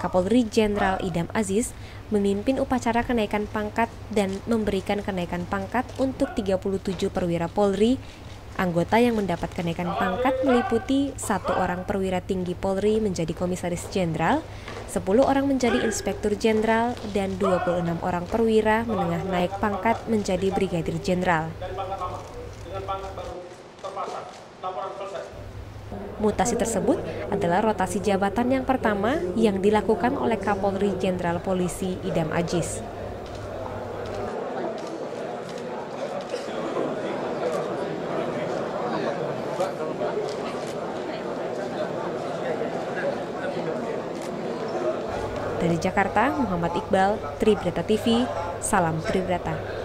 Kapolri Jenderal Idam Aziz memimpin upacara kenaikan pangkat dan memberikan kenaikan pangkat untuk 37 perwira Polri. Anggota yang mendapat kenaikan pangkat meliputi satu orang perwira tinggi Polri menjadi komisaris jenderal, 10 orang menjadi inspektur jenderal, dan 26 orang perwira menengah naik pangkat menjadi brigadir jenderal. Mutasi tersebut adalah rotasi jabatan yang pertama yang dilakukan oleh Kapolri Jenderal Polisi Idam Aziz. Dari Jakarta, Muhammad Iqbal, Tribrata TV, Salam Tribrata.